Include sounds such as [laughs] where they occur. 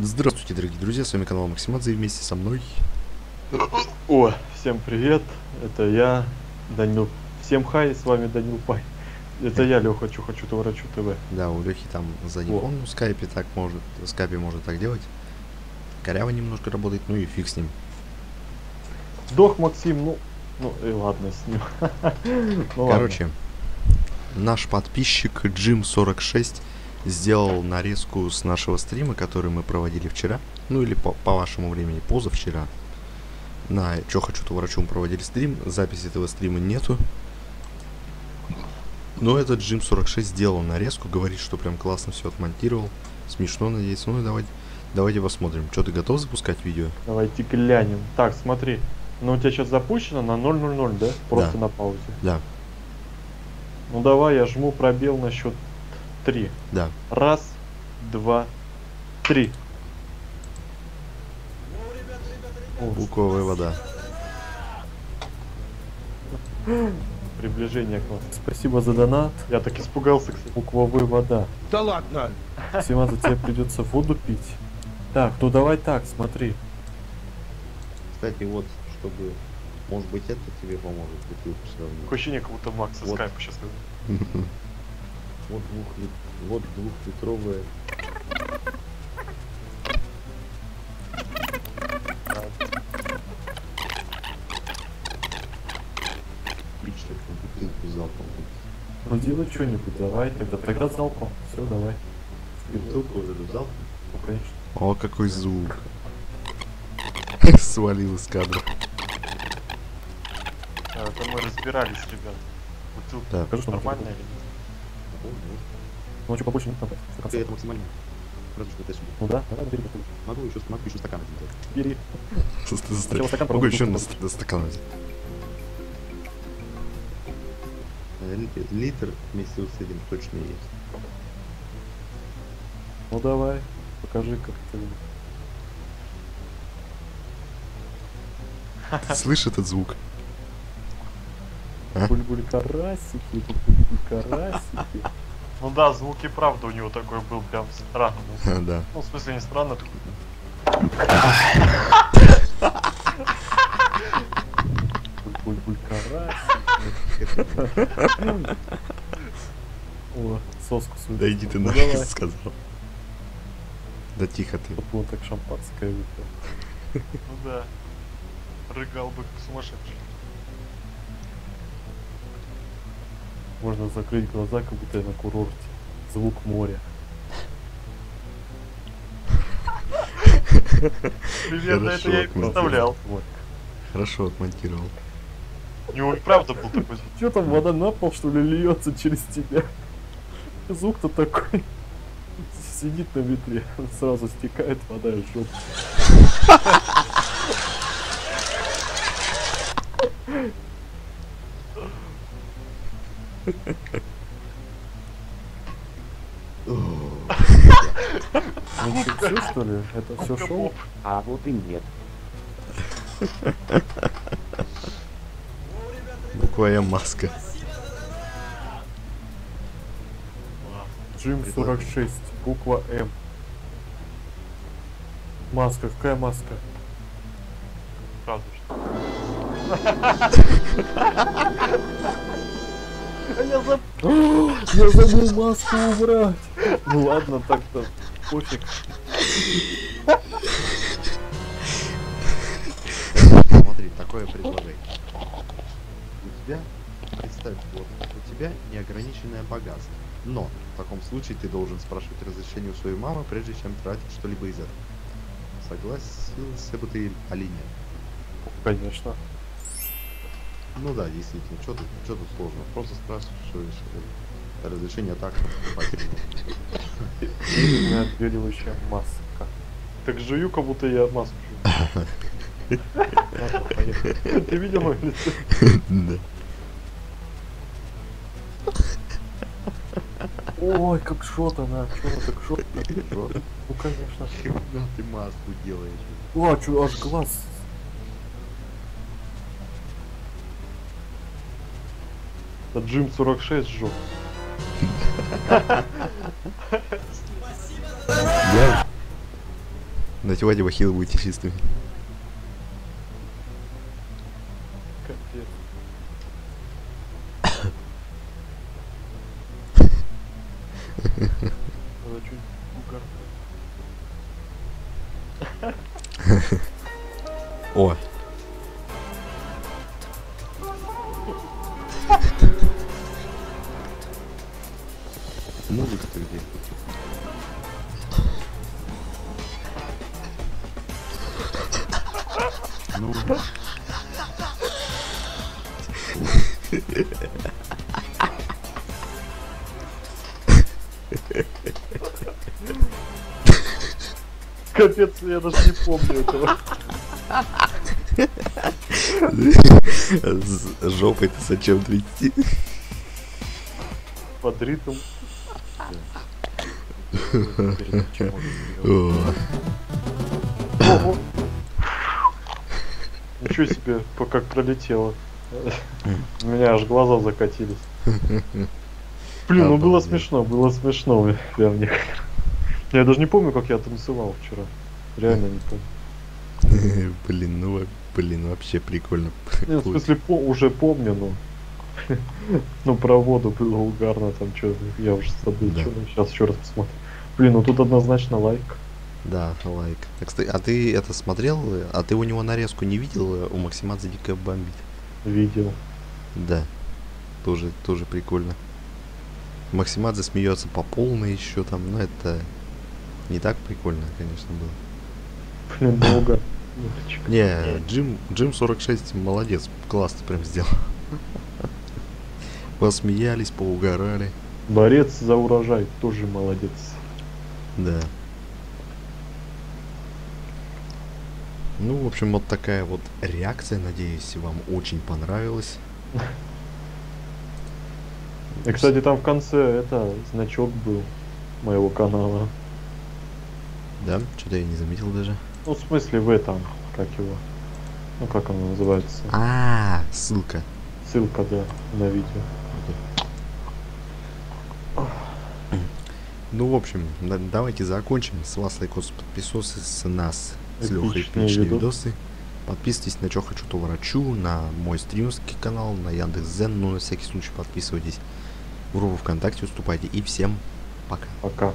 Здравствуйте, дорогие друзья, с вами канал Максимадзе и вместе со мной. О, всем привет, это я, Данил. Всем хай, с вами Данил Пай. Это я, Леха, хочу, то ворочу ТВ. Да, у Лехи там задний Во. фон в скайпе так может, в скайпе может так делать. Коряво немножко работает, ну и фиг с ним. Сдох Максим, ну, ну и ладно с ним. [laughs] Ну ладно. Короче, наш подписчик Jim46 сделал нарезку с нашего стрима, который мы проводили вчера. Ну или по, по вашему времени, позавчера. На чё хочу, то врачу мы проводили стрим. Записи этого стрима нету. Но этот Jim46 сделал нарезку, говорит, что прям классно все отмонтировал. Смешно, надеюсь. Ну и давайте, давайте посмотрим. Что, ты готов запускать видео? Давайте глянем. Так, смотри. Ну у тебя сейчас запущено на 000, да? Просто Да. на паузе. Да, Ну давай, я жму пробел на счет 3. да. Раз, два, три. О, Буковая вода. приближение к вас. Спасибо за донат. Я так испугался, кстати. Буквовая вода. Да ладно. Симаза, тебе придется воду пить. Так, ну давай так, смотри. Кстати, вот, чтобы, может быть, это тебе поможет, бутылку сравнить. Такое ощущение, как будто Макс Вот. скайпа сейчас. [laughs] Вот, двухлит... вот двухлитровая. Бутылку залпом. Ну делай что-нибудь, давай тогда. Тогда залпом. Все, давай. Бутылку вот эту залпом. Ну, конечно. О, какой звук. [laughs] Свалил из кадра. это мы разбирались, ребят. Бутылка что нормальная или нет? Ну, что побольше нет, надо. Ты это максимально. Разве что ты сюда. Ну да, давай бери бутылку. Могу еще, могу еще стакан один взять. Бери. Сначала стакан, Могу еще на на стакан взять. Э, ли- Литр вместе с этим точно есть. Ну давай, покажи, как ты. Ты слышишь этот звук? А? Буль-буль карасики, буль-буль карасики. Ну да, звук и правда у него такой был прям странный. [laughs] Да. Ну, в смысле, не странно. Буль-буль карасики. О, соску свою. Да иди ты давай. сказал. Да тихо ты. Вот было так шампанское выпил. Ну да. Рыгал бы как сумасшедший. Можно закрыть глаза, как будто я на курорте. Звук моря. Примерно это я и Хорошо, представлял. Хорошо отмонтировал. У него и правда был такой звук. Че там вода на пол, что ли, льется через тебя? Звук-то такой. Сидит на ветре, сразу стекает вода из жопы. Ну что, все что ли? Это все шоу? А вот и нет. Буквая маска. Джим 46, буква М. Маска, какая маска? Правда, [laughs] Я забыл. [gasps] Я забыл маску убрать. Ну ладно, так-то пофиг. Смотри, такое предложение. У тебя, представь, вот, у тебя неограниченное богатство. Но в таком случае ты должен спрашивать разрешение у своей мамы, прежде чем тратить что-либо из этого. Согласился бы ты или нет? Конечно. Ну да, действительно, что тут, что тут сложно? Просто спрашиваешь разрешение так. Сильная отбеливающая маска. Так жую, как будто я маску жую. [laughs] Ты видел мое лицо? Да. Ой, как шот она, чё так шот? Ну конечно. Фигня ты маску делаешь. О, чё, аж глаз. Это Джим 46 сжег. Я... Надевайте бахилы, будете чистыми. Капец. Надо чуть угар. О. Музыка-то где? Ну, Капец, я даже не помню этого. с жопой ты зачем трясти? Под ритм. Ого. Ничего себе, как пролетело. У меня аж глаза закатились. Блин, ну было смешно, было смешно, не. Я даже не помню, как я танцевал вчера. Реально не помню. [laughs] Блин, ну блин, вообще прикольно. Не, в смысле, по- уже помню, но. [laughs] Ну, про воду было угарно, там что, я уже забыл, Да. что сейчас еще раз посмотрю. Блин, ну тут однозначно лайк. Да, лайк. Кстати, а ты это смотрел? А ты у него нарезку не видел? У Максимадзе дико бомбит. Видел. Да. Тоже, тоже прикольно. Максимадзе смеется по полной еще там, но это не так прикольно, конечно, было. Блин, [laughs] долго. Не, Джим, Джим 46 молодец, классно прям сделал. [laughs] Посмеялись, поугорали. Борец за урожай тоже молодец. Да. Ну, в общем, вот такая вот реакция. Надеюсь, вам очень понравилась. И, кстати, там в конце это значок был моего канала. Да? Что-то я не заметил даже. Ну, в смысле, в этом, как его. Ну, как оно называется? А, ссылка. Ссылка, да, на видео. Ну, в общем, да- давайте закончим. С вас лайкос, подписосы, с нас, с Лехой эпичные видосы. Подписывайтесь на чё хочу, то врачу, на мой стримский канал, на Яндекс.Зен, ну, на всякий случай подписывайтесь. В группу ВКонтакте уступайте. И всем пока. Пока.